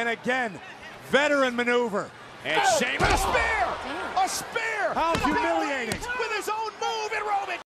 And again, veteran maneuver. And Sheamus. A spear! A spear! How humiliating.